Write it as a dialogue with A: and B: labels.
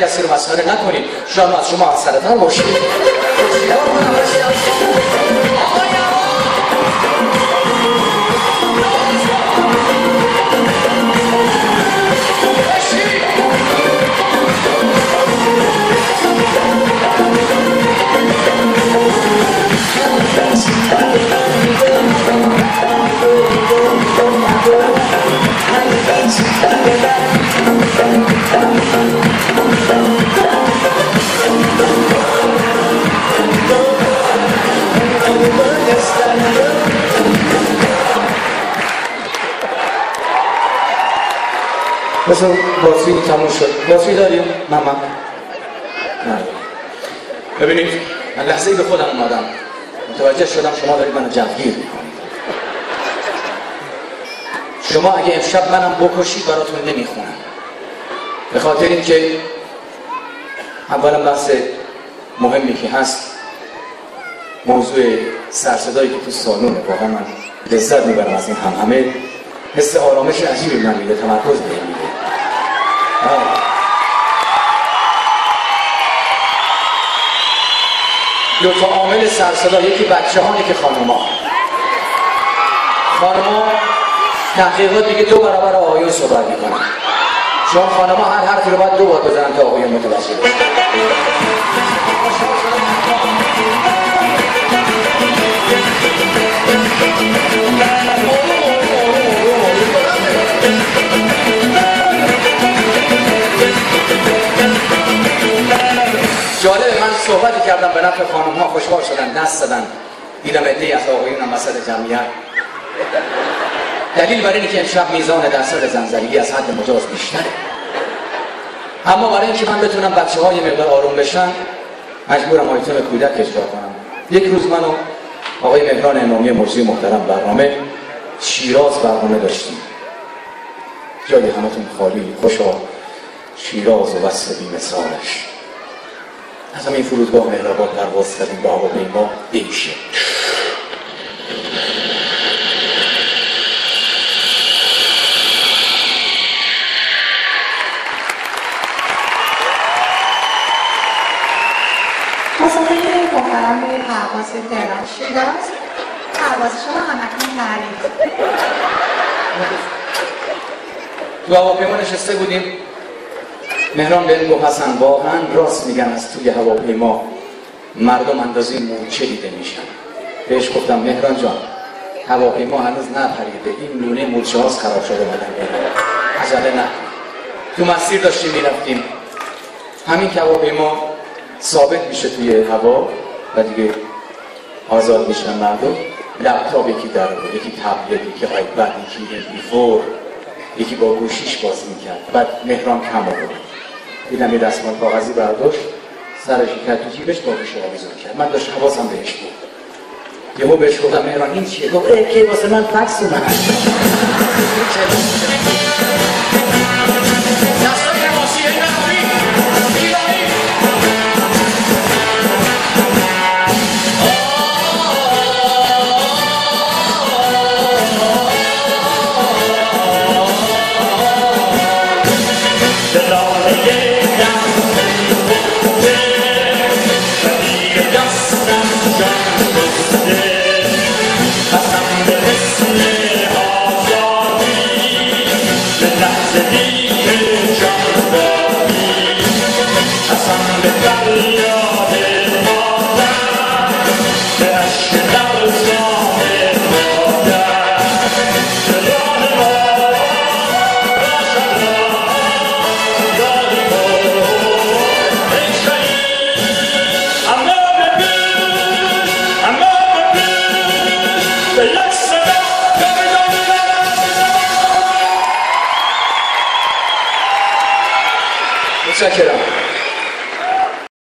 A: کسی رو مسخره نکنید شما از شما از سرطان مثل باتری تموم شد. باتری داریم؟ نه من. ببینید من لحظه به خودم اومدم. متوجه شدم شما دارید جوگیر. می‌کنید شما اگه امشب منم بکشید براتون نمی‌خونم. به خاطر اینکه اولا بحث مهمی که هست موضوع سرصدایی که تو سالونه. واقعا من لذت می‌برم از این هم همه. حس آرامش عجیبی من میده تمرکز بهم دو تا عامل سرصدا یکی بچه ها که خانوما. خانوما تحقیقات دیگه دو برابر آقایون صحبت می‌کنن. چون خانوما هر حرفی رو باید دو بار بزنن تا آقایون متوجه صحبتی کردم به نفع خانم ها خوشحال شدن دست زدن. دیدم عده از آقایون هم جمعیت. دلیل برای اینه که امشب میزان درصد زنزلیگی از حد مجاز بیشتره. اما برای اینکه من بتونم بچه های مقدار آروم بشن مجبورم آیتون کودک اجرا کنم. یک روز منو آقای مهران امامی مرسی محترم برنامه شیراز برنامه داشتیم. جای همتون خالی خوشا شیراز و وصل بیمثالش 사람이 부르고 매라고
B: 나고 쓰는 거하고 뭐 임시
A: 선생님 바람이 바보스 대라 쉬다 바보스 하나 끝나리 Глава Пимона сейчас сегодня مهران بهم گفت حسن واقعا راست میگن از توی هواپیما مردم اندازه مورچه دیده میشن. بهش گفتم مهران جان هواپیما هنوز نپریده این لونه مورچه هاست خراب شده بدن عجله نه. تو مسیر داشتیم می‌رفتیم. همین که هواپیما ثابت میشه توی هوا و دیگه آزاد میشن مردم لپتاپ یکی در بود یکی تبلت یکی آیپد یکی امپی یکی با گوشیش باز می‌کرد. بعد مهران کم آورد. دیدم یه دستمال کاغذی برداشت سرش کرد تو جیبش با گوشه آویزون کرد من داشت حواسم بهش بود. یهو بهش گفتم مهران این چیه؟ گفت ای که واسه من فکس اومد؟ Yeah. etc.